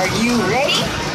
Are you ready?